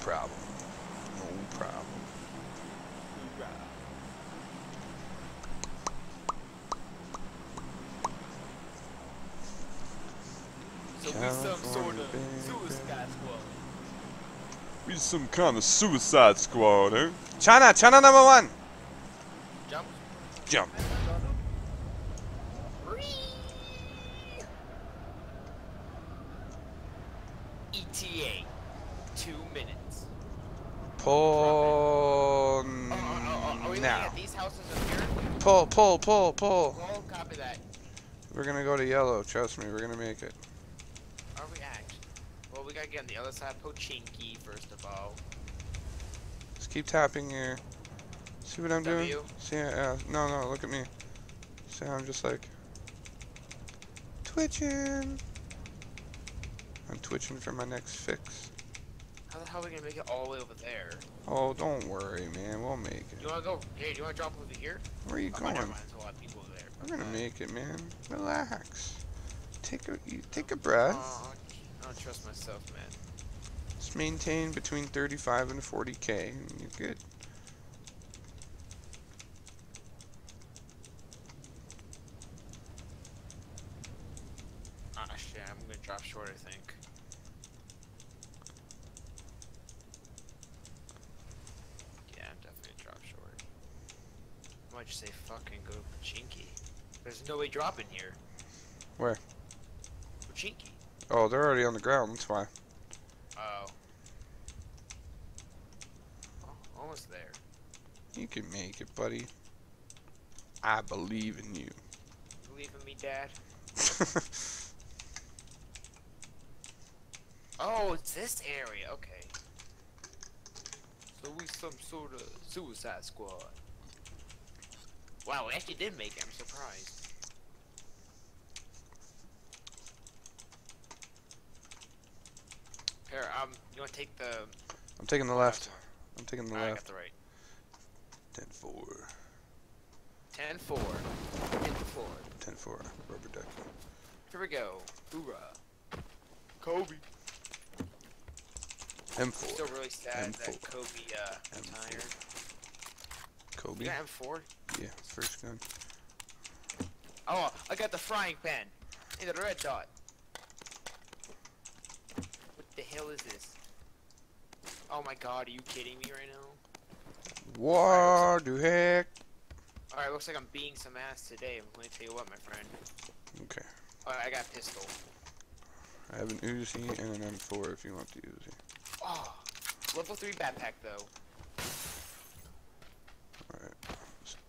problem. No problem. So we some sort of suicide squad. We some kind of suicide squad, eh? China, China number one. Jump. Jump. ETA. E Two minutes. Pull Oh, oh, oh, oh, are we looking now. at these houses up here? Pull, pull. Copy that. We're gonna go to yellow. Trust me, we're gonna make it. Are we actually? Well, we gotta get on the other side. Pochinki, first of all. Just keep tapping here. See what I'm doing? W. See, uh, no, no, look at me. See how I'm just like twitching. I'm twitching for my next fix. How the hell are we gonna make it all the way over there? Oh, don't worry, man. We'll make Do it. you wanna go? Hey, do you wanna drop over here? Where are you Oh, going? never mind. There's a lot of people there. We're gonna make it, man. Relax. Take a you take a breath. Oh, I don't trust myself, man. Just maintain between 35 and 40k, and you're good. Ah, shit. I'm gonna drop short. I think. Yeah, I'm definitely gonna drop short. I might just say fucking go to Pochinki. There's no way dropping here. Where? Pochinki. Oh, they're already on the ground. That's why. Oh. Oh, almost there. You can make it, buddy. I believe in you. Believe in me, Dad. Oh, it's this area. Okay. So we some sort of suicide squad. Wow, we actually did make it. I'm surprised. Here, you wanna take the I'm taking the left. I'm taking the Alright, I got left. the right. 10 4. 10 4. 10 4. 10 4. Rubber duck. Here we go. Hoorah. Kobe. M4. Still really sad M4. Kobe uh, M4. retired. Kobe. You got M4? Yeah, first gun. Oh, I got the frying pan. And the red dot. What the hell is this? Oh my god, are you kidding me right now? What the heck? Alright, looks like I'm beating some ass today. Let me tell you what, my friend. Okay. Alright, I got a pistol. I have an Uzi and an M4 if you want the Uzi. Oh, level 3 backpack though. Alright.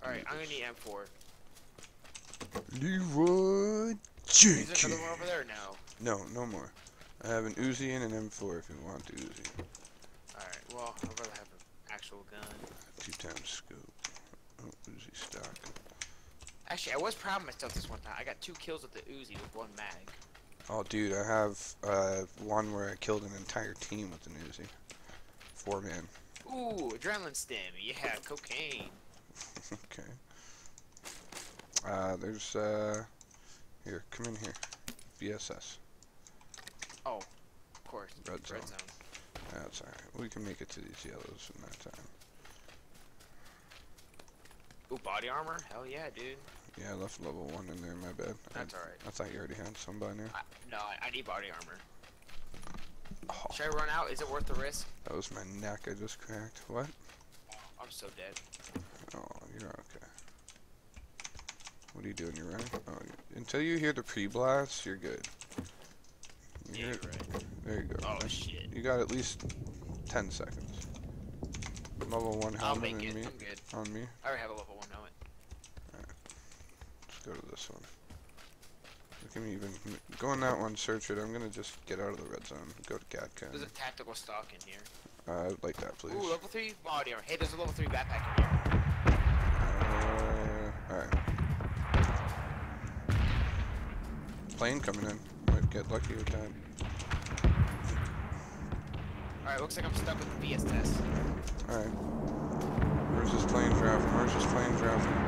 Alright, I'm gonna need M4. Leroy Is there Jenkins. another one over there? No. No, no more. I have an Uzi and an M4 if you want the Uzi. Well, I'd rather have an actual gun. Two times scope. Oh, Uzi stock. Actually, I was proud of myself this one time. I got two kills with the Uzi with one mag. Oh, dude, I have uh, one where I killed an entire team with an Uzi. Four man. Ooh, adrenaline stim. Yeah, cocaine. okay. Uh, there's, uh, here, come in here. VSS. Oh, of course. Red zone. Red zone. That's alright. We can make it to these yellows in that time. Ooh, body armor? Hell yeah, dude. Yeah, I left level one in there, my bad. That's alright. I thought you already had some by now. I, no, I, I need body armor. Oh, Should I run out? Is it worth the risk? that was my neck I just cracked. What? I'm so dead. Oh, you're okay. What are you doing? You're running? Oh, until you hear the pre-blast, you're good. You Yeah, hear you're right. There you go. Oh shit. You got at least 10 seconds. Level 1 I'll helmet make it. me, I'm good. on me. I already have a level one helmet. Alright. Let's go to this one. We can even go in that one, search it. I'm gonna just get out of the red zone. Go to Gatka. There's a tactical stock in here. Uh, I'd like that, please. Ooh, level three body armor. Hey, there's a level three backpack in here. Uh, alright. Plane coming in. Get lucky with that. All right, looks like I'm stuck with the VS test. Alright. Where's this plane driving? Where's this plane driving?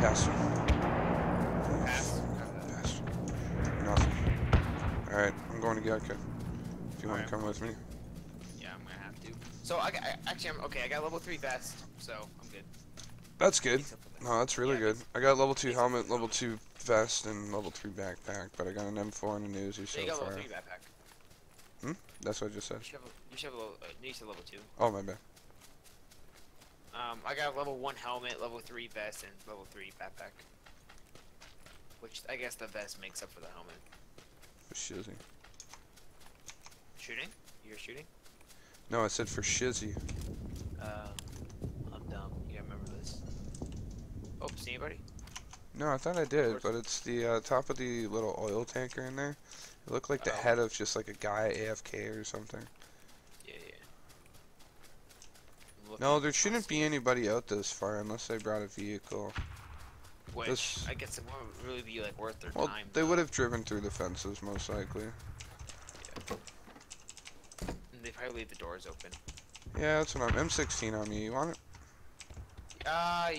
Pass. Pass. Pass. Nothing. Alright, I'm I'm going to Gatka. If you want Alright. to come with me. Yeah, I'm gonna have to. So I, I actually I'm okay. I got level three vest, so. That's good. Except for the- No, that's really good. I got level 2 helmet, level 2 vest, and level 3 backpack, but I got an M4 and an Uzi So so far. backpack. That's what I just said. You should have a, you should have a level, uh, you have level two. Oh, my bad. Um, I got a level one helmet, level three vest, and level three backpack. Which I guess the vest makes up for the helmet. For shizzy. Shooting? You're shooting? No, I said for shizzy. Uh, I'm dumb. You gotta remember this. Oh, see anybody? No, I thought I did, but it's the uh, top of the little oil tanker in there. It looked like the Oh. head of just like a guy AFK or something. Yeah, yeah. Looking No, there shouldn't be anybody out this far unless they brought a vehicle. Which this- I guess it won't really be like worth their Well, time. they though. would have driven through the fences most likely. And They probably leave the doors open. Yeah, that's what I'm. M16 on me. You want it? Uh,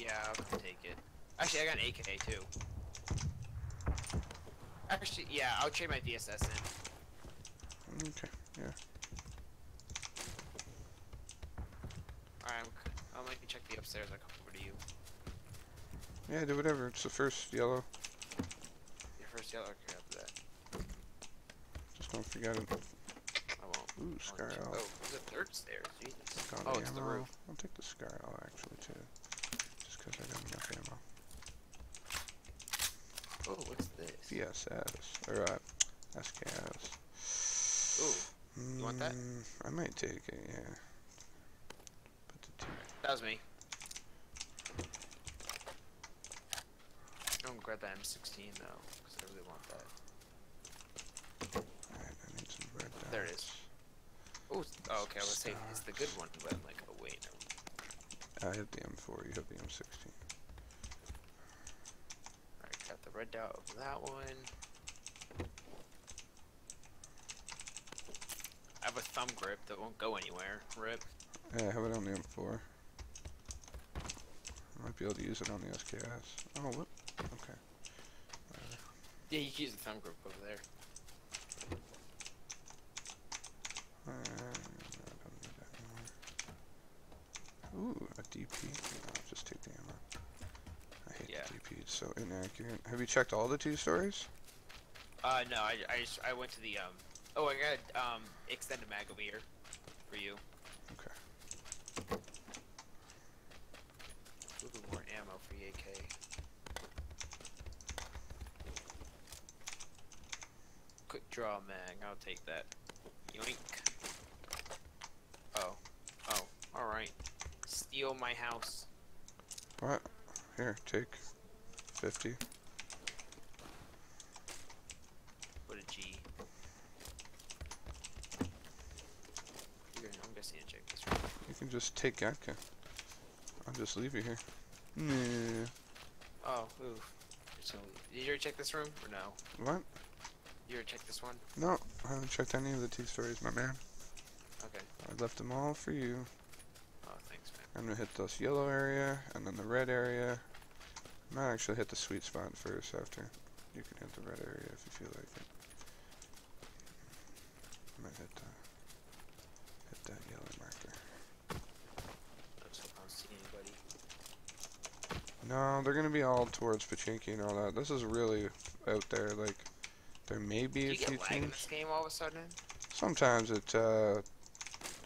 yeah, I'll take it. Actually, I got an AK too. Actually, yeah, I'll trade my VSS in. Okay. Yeah. Alright, I'm, make you check the upstairs. I'll come over to you. Yeah, do whatever. It's the first yellow. Your first yellow, okay, after that. Just don't forget it. I won't. Ooh, Scar. Oh, there's a third stairs. Jesus. Oh, the it's the roof. I'll take the Scar actually too. Because I got enough ammo. Oh, what's this? VSS. Or uh, SKS. Ooh, You want that? Mm, I might take it, yeah. Put the two. that was me. Don't grab that M16 though, because I really want that. Alright, I need some red dots. There it is. Ooh, oh, okay, I was saying it's the good one, but I'm like, oh wait, no. I have the M4, you have the M16. Alright, got the red dot of that one. I have a thumb grip that won't go anywhere. Rip. Yeah, I have it on the M4. I might be able to use it on the SKS. Oh, what? Okay. Yeah, you can use the thumb grip over there. Uh, I don't need that anymore. No, just take the ammo. I hate Yeah. the DP. It's so inaccurate. Have you checked all the two stories? Uh, no, I, I, just, I went to the, um, oh, I got, um, extended mag over here for you. Okay. A little more ammo for the AK. Quick draw mag, I'll take that. Yoink. Oh. Oh, alright. Steal my house. What? Here, take 50. What a G. I'm guessing you check this room. You can just take Gatka. I'll just leave you here. Nah. Oh, oof. So, did you already check this room? Or no? What? You already checked this one? No, I haven't checked any of the two stories, my man. Okay. I left them all for you. I'm gonna hit this yellow area, and then the red area. I might actually hit the sweet spot first after. You can hit the red area if you feel like it. I might hit, uh, hit that yellow marker. Let's hope I don't see anybody. No, they're gonna be all towards Pochinki and all that. This is really out there, like, there may be Do a you few get lag in teams. this game all of a sudden? Sometimes it, uh,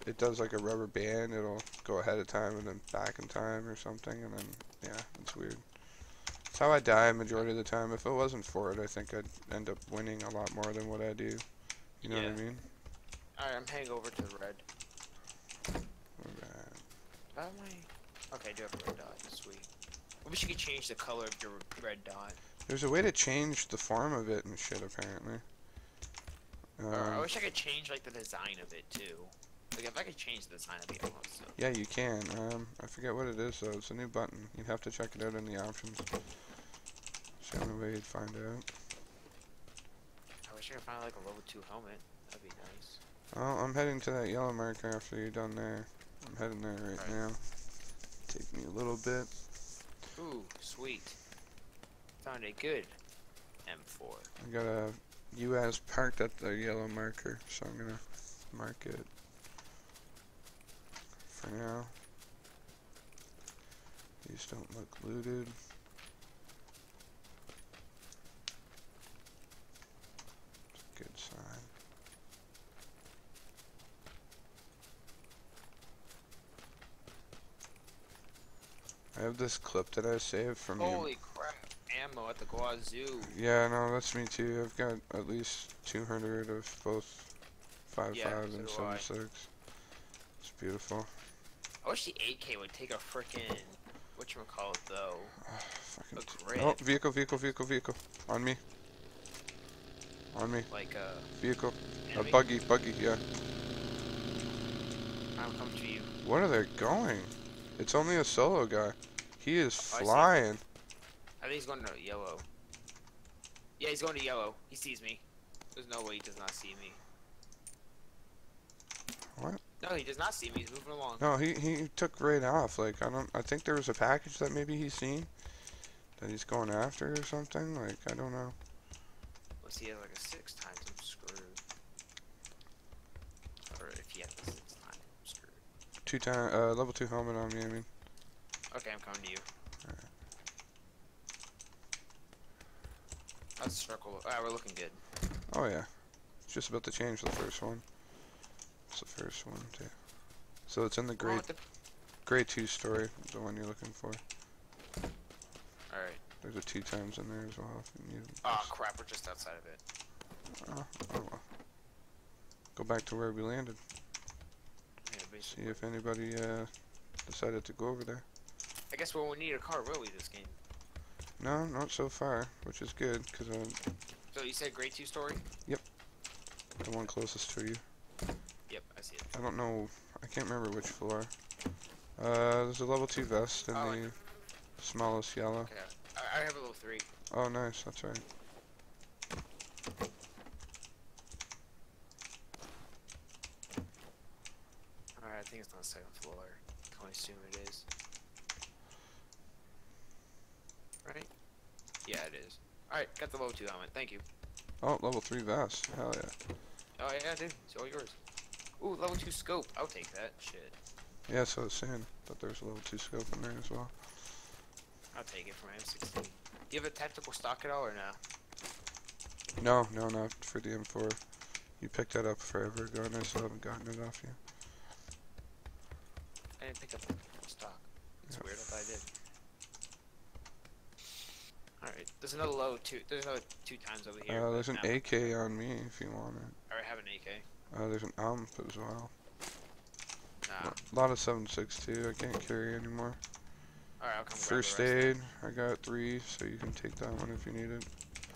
it does like a rubber band, it'll go ahead of time and then back in time or something, and then, yeah, it's weird. It's how I die majority of the time. If it wasn't for it, I think I'd end up winning a lot more than what I do. You know what I mean? Alright, I'm heading over to the red. About- How? Okay, I do have a red dot. Sweet. I wish you could change the color of your red dot. There's a way to change the form of it and shit, apparently. Or I Um, wish I could change like the design of it too. Like if I could change the design, that'd be awesome. yeah, you can. Um, I forget what it is, though. It's a new button. You'd have to check it out in the options. It's the only way you'd find out. I wish I could find like a level two helmet. That'd be nice. Well, I'm heading to that yellow marker after you're done there. I'm heading there right Right. now. Take me a little bit. Ooh, sweet. Found a good M4. I got a U.S. parked at the yellow marker, so I'm gonna mark it for now. These don't look looted. It's a good sign. I have this clip that I saved from you. Holy crap! Ammo at the Guazoo. Yeah, no, that's me too. I've got at least 200 of both 5.5 Yeah, and so 7.6. It's beautiful. I wish the 8K would take a frickin' what you call it though. A grid. oh, vehicle, vehicle, vehicle, vehicle. On me. On me. Like a Vehicle. A buggy, buggy, yeah. I'm coming to you. What are they going? It's only a solo guy. He is Oh, I flying. I think he's going to yellow. Yeah, he's going to yellow. He sees me. There's no way he does not see me. No, he does not see me. He's moving along. No, he, he took right off. Like, I don't, I think there was a package that maybe he's seen. That he's going after or something. Like, I don't know. Unless he has like a six times, I'm screwed. Or if he has a six times, I'm screwed. Two time, uh, level two helmet on me, I mean. Okay, I'm coming to you. Alright. Let's circle. Alright, we're looking good. Oh yeah, it's just about to change the first one. It's the first one too. So it's in the grade the- grade two story, the one you're looking for. Alright. There's a two times in there as well. If you need Oh crap, we're just outside of it. oh, oh well. Go back to where we landed. Yeah, See if anybody uh, decided to go over there. I guess we won't need a car really this game. No, not so far, which is good because I'm So you said grade two story? Yep. The one closest to you. I. I don't know. I can't remember which floor. Uh, there's a level two vest in Oh, the smallest yellow. Okay. I, I have a level three. Oh, nice. That's right. Alright, I think it's on the second floor. Can only assume it is. Right? Yeah, it is. Alright, got the level two helmet. Thank you. Oh, level three vest. Hell yeah. Oh yeah, dude. It's all yours. Ooh, level two scope. I'll take that. Shit. Yeah, so I was saying that there's a level 2 scope in there as well. I'll take it for my M16. Do you have a tactical stock at all or no? No, no, not for the M4. You picked that up forever ago and I still haven't gotten it off you. I didn't pick up the stock. It's Yeah. weird if I did. Alright, there's another low two. There's another two times over here. Uh, there's an AK on me if you want it. I have an AK. Uh, there's an UMP as well. Nah. A lot of 7.62. I can't carry anymore. Alright, I'll come First aid. I got three, so you can take that one if you need it.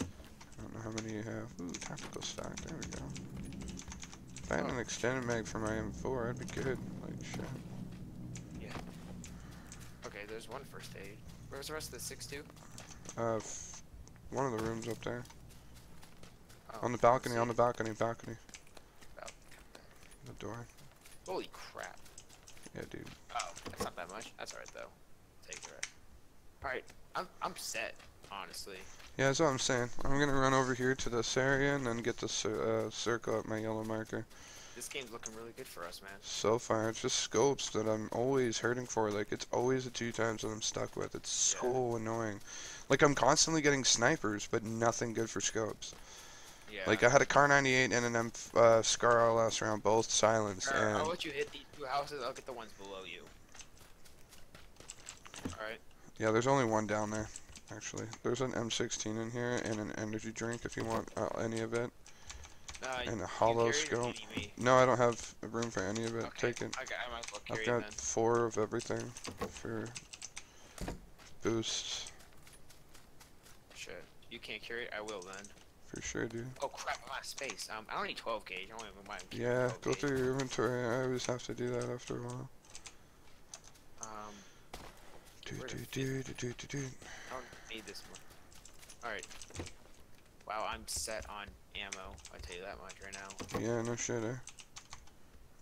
I don't know how many you have. Ooh, tactical stock. There we go. If I had an extended mag for my M4, I'd be good. Like, shit. Yeah. Okay, there's one first aid. Where's the rest of the six two? Uh, f- one of the rooms up there. Oh, On the balcony, on the balcony, balcony. The door. Holy crap. Yeah, dude. Oh, that's not that much. That's alright though. Take the rest. Alright, I'm I'm set, honestly. Yeah, that's what I'm saying. I'm gonna run over here to this area and then get the uh, circle at my yellow marker. This game's looking really good for us, man. So far, it's just scopes that I'm always hurting for. Like, it's always the two times that I'm stuck with. It's so annoying. Like, I'm constantly getting snipers, but nothing good for scopes. Yeah. Like, I had a Kar98 and an M uh, Scar LS round, both silenced, Alright, and I'll let you hit these two houses. I'll get the ones below you. Alright. yeah, there's only one down there. Actually, there's an M16 in here and an energy drink if you want uh, any of it. Uh, And a hollow carry it or do you scope. No, I don't have room for any of it. Okay, Take it. I, got, I might as well it got four of everything for boosts. Shit. You can't carry it? I will then. For sure, dude. Oh crap, I'm out of space. Um, I don't need 12 gauge. I don't even mind. Yeah, go gauge. through your inventory. I always have to do that after a while. Um, Do, do, do, do, do, do, do. I don't need this more. Alright. Wow, I'm set on ammo. I tell you that much right now. Yeah, no shit, eh?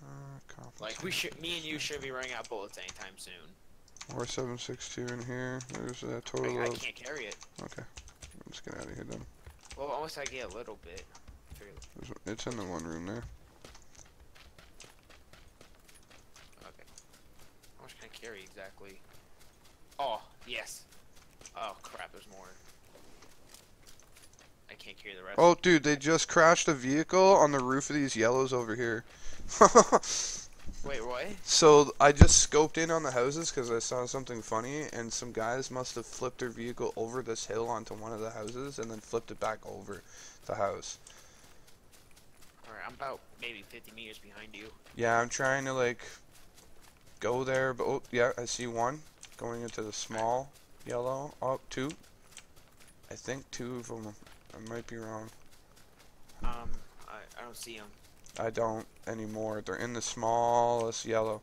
Uh, Like we should, me and you should be running out bullets anytime soon. More 762 in here. There's a I, total I of... can't carry it. Okay. Let's get out of here then. Well, almost I get a little bit. It's in the one room there. Okay. How much can I carry exactly? Oh, yes. Oh crap, there's more. I can't carry the rest. Oh, dude, they just crashed a vehicle on the roof of these yellows over here. Wait, what? so I just scoped in on the houses because I saw something funny, and some guys must have flipped their vehicle over this hill onto one of the houses and then flipped it back over the house. Alright, I'm about maybe 50 meters behind you. Yeah, I'm trying to like go there, but oh, yeah, I see one going into the small yellow. Oh, two. I think two of them. I might be wrong. Um, I, I don't see him. I don't anymore. They're in the smallest yellow.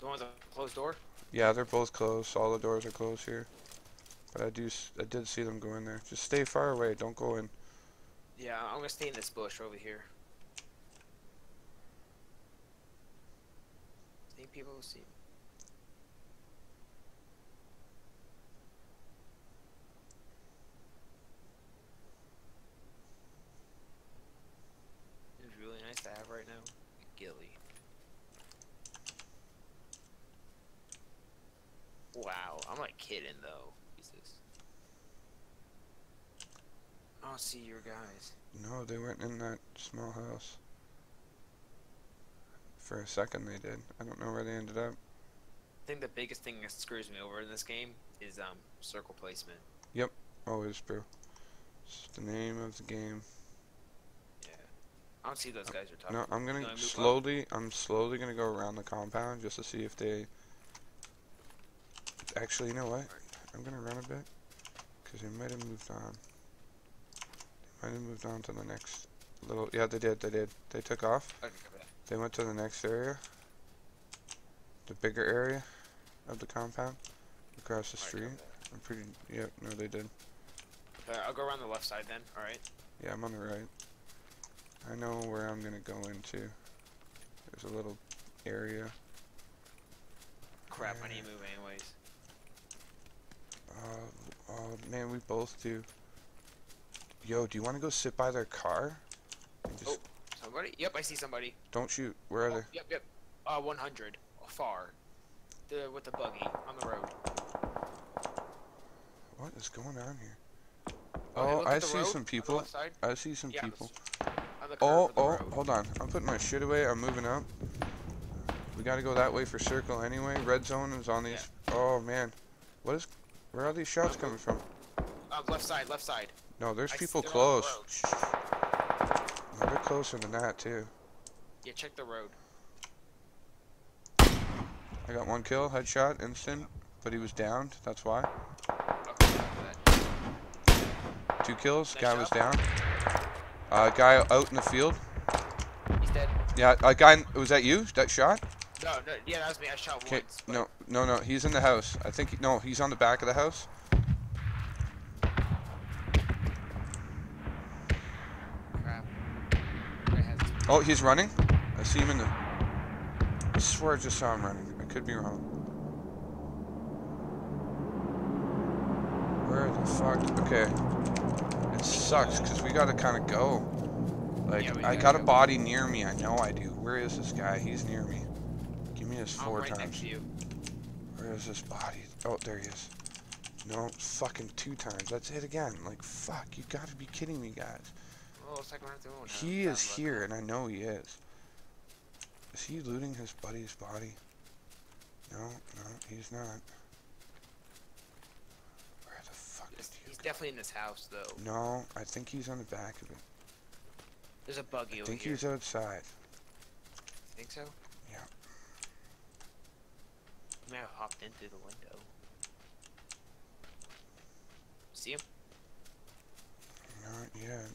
The one with the closed door? Yeah, they're both closed. All the doors are closed here. But I do, I did see them go in there. Just stay far away. Don't go in. Yeah, I'm gonna stay in this bush over here. I Think people will see. It's really nice to have right now. Ghillie. Wow, I'm like kidding though. Jesus. I don't see your guys. No, they went in that small house. For a second, they did. I don't know where they ended up. I think the biggest thing that screws me over in this game is um circle placement. Yep, always, bro. It's the name of the game. Yeah. I don't see those guys are talking. No, I'm gonna I move up. slowly. I'm slowly gonna go around the compound just to see if they. Actually, you know what? I'm gonna run a bit, cause they might have moved on. They might have moved on to the next little. Yeah, they did. They did. They took off. Okay, copy that. They went to the next area. The bigger area of the compound, across the street. I'm pretty. Yep. No, they did. Alright, I'll go around the left side then. All right. Yeah, I'm on the right. I know where I'm gonna go into. There's a little area. Crap, I need to move anyways. Uh, oh man, we both do. Yo, do you want to go sit by their car? Just Somebody? Yep, I see somebody. don't shoot. Where are Oh, they? yep, yep. Uh, 100. Far. The with the buggy on the road. What is going on here? Oh, look I see some people. I see some Yeah, people. On the curve Oh, oh, road. hold on. I'm putting my shit away. I'm moving up. We gotta go that way for circle anyway. Red zone is on these. Oh man, what is? Where are these shots coming from? Uh, left side, left side. No, there's I people see them on the close. Shh. No, they're closer than that too. Yeah, check the road. I got one kill, headshot, instant, but he was downed. That's why. Okay, that. Two kills. Nice guy was down. Uh, guy out in the field. He's dead. Yeah, a guy. Was that you? That shot? No, no, yeah, that was me. I shot once. No, no, no. He's in the house. I think. He, no, he's on the back of the house. Crap. Oh, he's running. I see him in the. I swear I just saw him running. I could be wrong. Where the fuck? Okay. It sucks because we gotta kind of go. Like, Yeah, I gotta a go. body near me. I know I do. Where is this guy? He's near me. Give me his four right times. Where is this body? Oh, there he is. No, fucking two times. That's it again. Like, fuck. You've gotta be kidding me, guys. Oh, it's like we're not doing it. He is here, and I know he is. Is he looting his buddy's body? No, no, he's not. Where the fuck He's, he's go? definitely in this house, though. No, I think he's on the back of it. There's a buggy I over think here. he's outside. Think so? He may have hopped in through the window. See him? Not yet.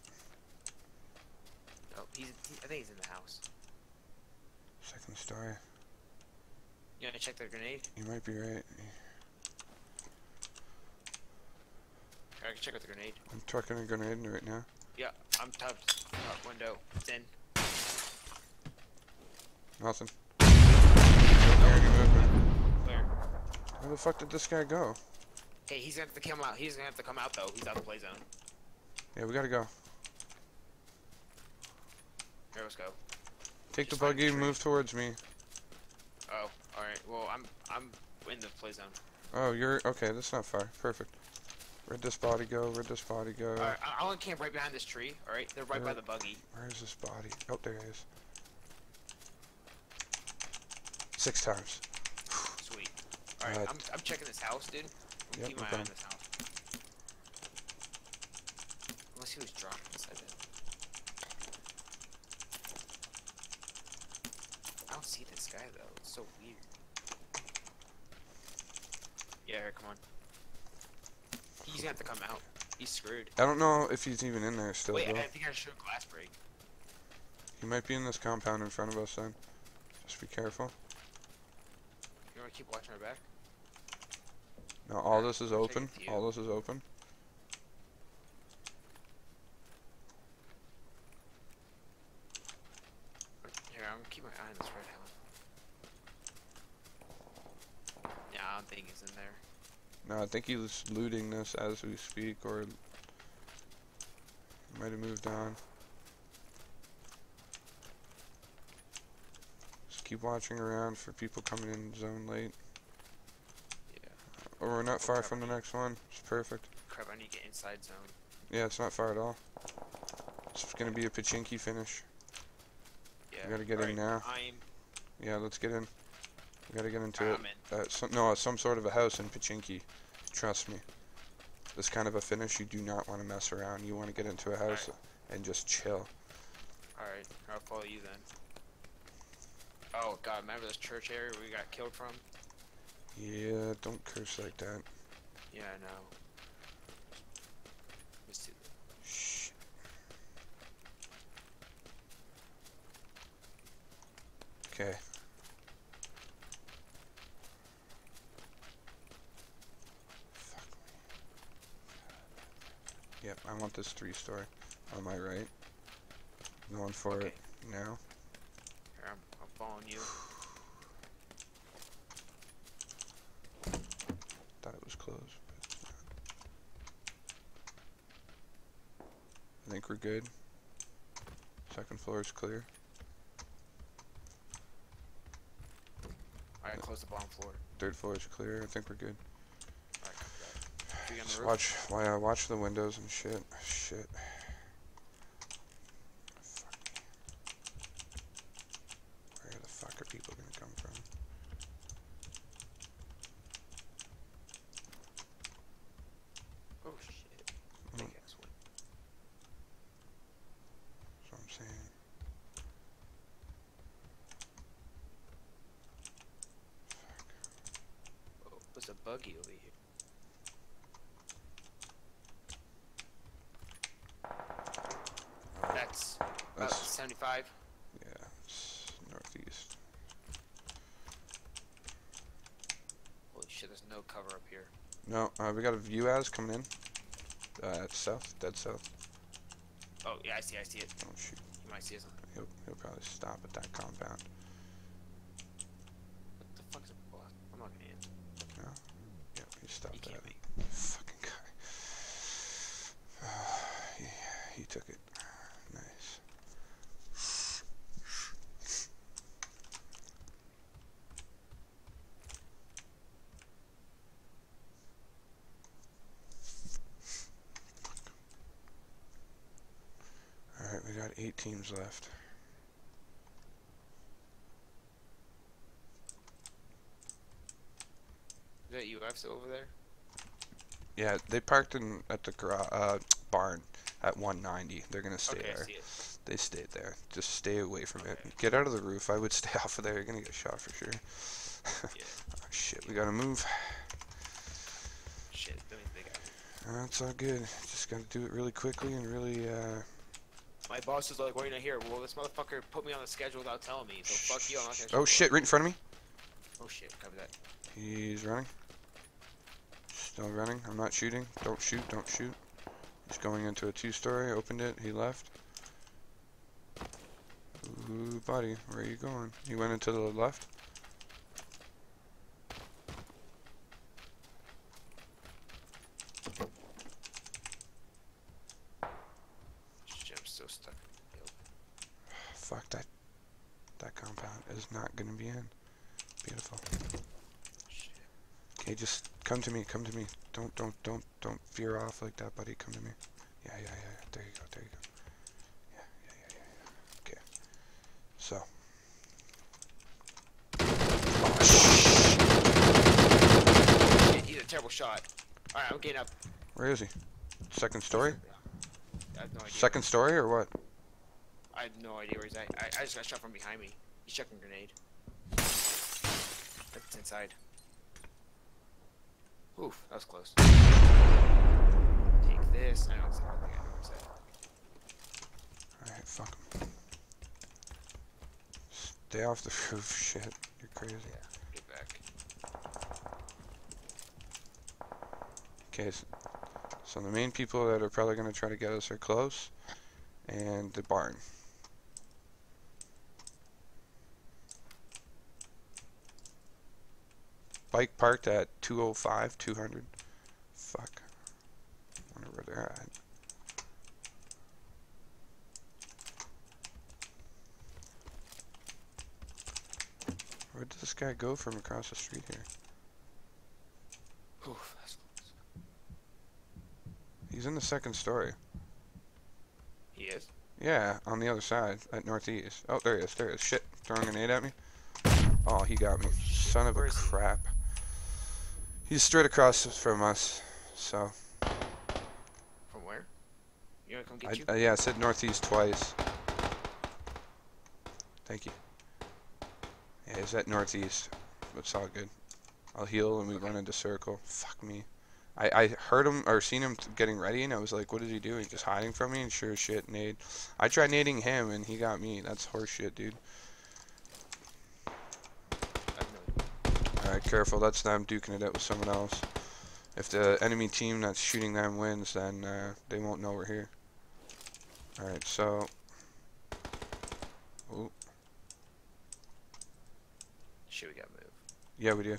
Oh, he's. He, I think he's in the house. Second story. You wanna check the grenade? You might be right. I can check with the grenade. I'm trucking a grenade right now. Yeah, I'm top, top uh, window. It's in. Nothing. Where the fuck did this guy go? Okay, he's gonna have to come out. He's gonna have to come out though. He's out of the play zone. Yeah, we gotta go. Here, let's go. Take the Just find buggy, the move towards me. Oh, all right. Well, I'm I'm in the play zone. Oh, you're okay. That's not far. Perfect. Where'd this body go? Where'd this body go? All right, I- I'll camp right behind this tree. All right, they're right by the buggy. Where's this body? Oh, there it is. Six times. Sweet. All right, Uh, I'm I'm checking this house, dude. I'm Yep, keeping my okay. eye on this house. Unless he was drunk inside it. I don't see this guy though. It's so weird. Yeah, here, come on. He's gonna have to come out. He's screwed. I don't know if he's even in there still, Wait, though. I think I should glass break. He might be in this compound in front of us then. Just be careful. You keep watching our back? No, all this is open. All this is open. Here, I'm gonna keep my eye on this red house. Yeah, I don't think he's in there. No, I think he's looting this as we speak, or might have moved on. Keep watching around for people coming in zone late. Yeah. Oh, we're not far from the next one. It's perfect. Crap, I need to get inside zone. Yeah, it's not far at all. It's gonna be a Pochinki finish. Yeah. We gotta get in alright, now. I'm. Yeah, let's get in. We gotta get into it. I'm in. Uh, some, no, some sort of a house in Pochinki. Trust me. This kind of a finish, you do not want to mess around. You want to get into a house and just chill. Alright, I'll follow you then. Oh god, remember this church area we got killed from? Yeah, don't curse like that. Yeah, I know. Let's do Shh. Okay. Fuck me. Yep, I want this three story on my right. Going for Okay. it now. Here, I'm, I'm following you. Thought it was not. I think we're good. Second floor is clear. Alright, close the bottom floor. Third floor is clear. I think we're good. Alright, copy that. Should we get on the Just watch, why, uh, watch the windows and shit. Shit. Fuck me. Where the fuck are people gonna come from? Oh shit. Mm. Big ass one. That's what I'm saying. Oh, there's a buggy over here. That's about That's, 75. yeah, it's northeast. Holy shit, there's no cover up here. No, got as coming in. Uh, south, dead south. Oh, yeah, I see, I see it. Oh shoot. You might see us. He'll, he'll probably stop at that compound. What the fuck's a boss? I'm not gonna answer. Yeah, he stopped You at can't it. make. Fucking guy. he, he took it. Nice. Alright, we got eight teams left. Is that UF's over there? Yeah, they parked in at the uh, barn at 190. They're gonna stay okay, I there. They stayed there. Just stay away from it. Get out of the roof. I would stay off of there. You're gonna get shot for sure. Yeah. oh, shit, we gotta move. Shit, that means they got me. Uh, all good. Just gotta do it really quickly and really, uh. My boss is like, why are you not here? Well, this motherfucker put me on the schedule without telling me, so fuck you, I'm not gonna Oh shit! Right in front of me. Oh shit, cover that. He's running. Still running. I'm not shooting. Don't shoot. Don't shoot. He's going into a two-story. Opened it. He left. Ooh, buddy, where are you going? He went into the left. still stuck. Fuck that. That compound is not gonna be in. Beautiful. Shit. Okay, just come to me. Come to me. Don't, don't, don't, don't veer off like that, buddy. Come to me. Yeah, yeah, yeah. There you go. There you go. Yeah, yeah, yeah, yeah. Okay. So. Oh, Shit, he's a terrible shot. Alright, I'm getting up. Where is he? Second story? I have no idea. Second story or what? I have no idea where he's at. I, I just got shot from behind me. He's chucking a grenade. That's inside. Oof, that was close. Take this. I don't see anything. I know at. Alright, fuck him. Stay off the roof, shit. You're crazy. Yeah, get back. Okay, so the main people that are probably going to try to get us are close, and the barn. Bike parked at 205, 200. Fuck. Wonder where they're at. Where did this guy go from across the street here? Oof, that's close. He's in the second story. He is. Yeah, on the other side, at northeast. Oh, there he is, there he is. Shit, throwing a grenade at me. Oh, he got me. Son of a Where is he? crap. He's straight across from us, so. From where? You wanna come get I, you? uh, yeah, I said northeast twice. Thank you. Yeah, he's at northeast. It's all good. I'll heal and we Okay. run into circle. Fuck me. I, I heard him or seen him getting ready and I was like, what is he doing? Just hiding from me? And sure as shit, nade. I tried nading him and he got me. That's horseshit, dude. I have no Alright, careful. That's them duking it out with someone else. If the enemy team that's shooting them wins, then uh, they won't know we're here. Alright, so. Ooh, Shit, we gotta move. yeah, we do.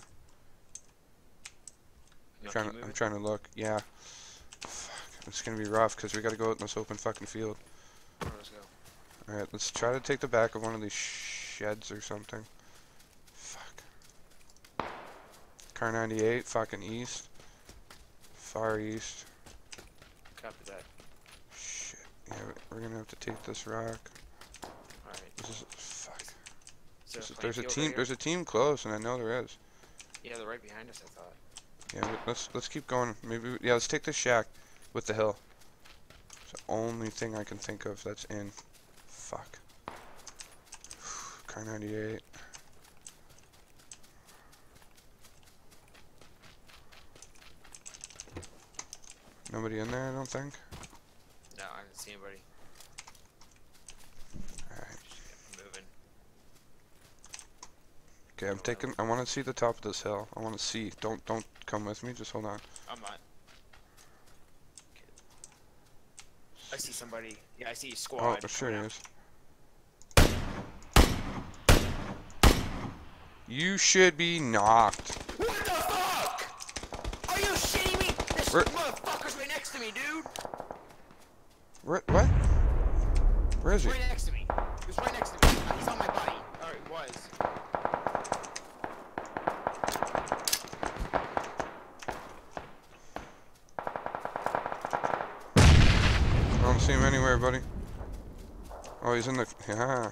Wanna Trying to, I'm trying to look. Yeah. Fuck. It's gonna be rough because we gotta go out in this open fucking field. Alright, let's go. Alright, let's try to take the back of one of these sheds or something. Fuck. Kar98, fucking east. Far east. Copy that. Shit. Yeah, we- we're gonna have to take this rock. Alright. This is fuck. So There's a, there's a field right team. There's a team close, and I know there is. Yeah, they're right behind us. I thought. Yeah, let's let's keep going. Maybe we- yeah, let's take this shack with the hill. It's the only thing I can think of that's in. Fuck. Kar98. Nobody in there, I don't think. No, I didn't see anybody. Alright. Moving. Okay, I'm taking. I want to see the top of this hill. I want to see. Don't don't come with me. Just hold on. I'm not. I see somebody. Yeah, I see a Oh, squad. sure he is. You should be knocked. What the fuck? Are you shitting me? This Where- motherfucker's right next to me, dude. Where, what? Where is he? Right next to me. He was right next to me. He's on my body. Or he was. I don't see him anywhere, buddy. Oh, he's in the. Yeah.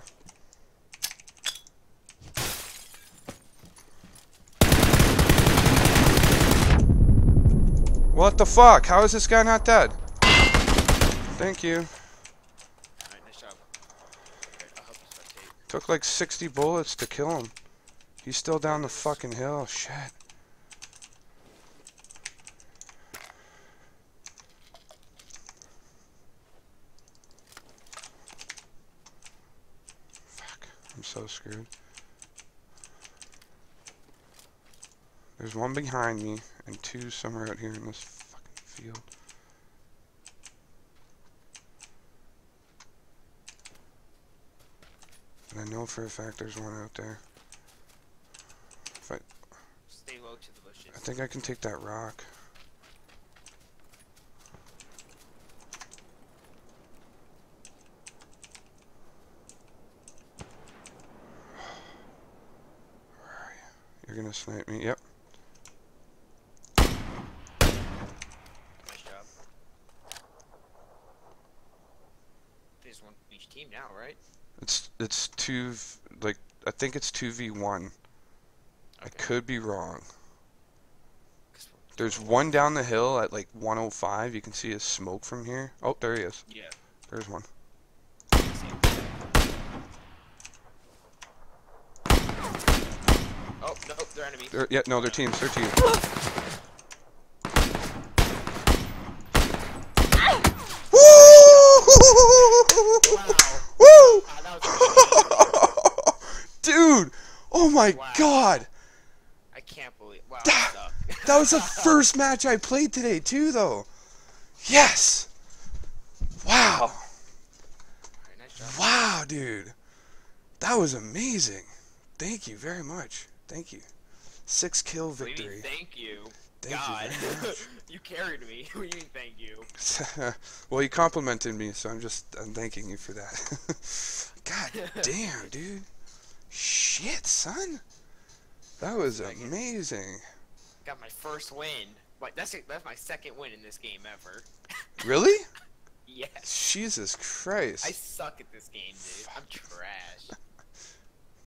What the fuck? How is this guy not dead? Thank you. Nice. Took like 60 bullets to kill him. He's still down the fucking hill. Shit. Fuck. I'm so screwed. There's one behind me and two somewhere out here in this fucking field. And I know for a fact there's one out there. If I, Stay low to the bushes. I think I can take that rock. You? You're gonna snipe me. Yep. Two like I think it's two v one. I could be wrong. There's one down the hill at like 105. You can see his smoke from here. Oh, there he is. Yeah. There's one. I. Oh, nope, they're enemies. They're, yeah, no, they're teams. They're teams. Woo! Wow. Woo! Wow, that was Dude! Oh my Wow. god! I can't believe. Wow, That- That was the first match I played today, too, though. Yes! Wow! Nice. Wow, dude. That was amazing. Thank you very much. Thank you. Six kill victory. thank you. Thank God. you you carried me. What do you mean, thank you? well, you complimented me, so I'm just I'm thanking you for that. God damn, dude. Shit, son. That was amazing. Got my first win. Like that's that's my second win in this game ever. Really? Yes. Jesus Christ. I suck at this game, dude. I'm trash.